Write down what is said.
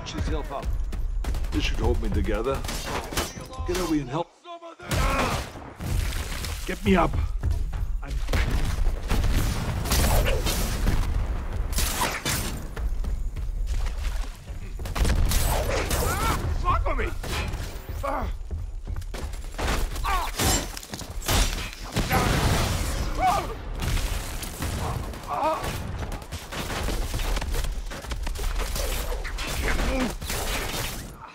patch yourself up. This should hold me together. Get over here and help. Get me up.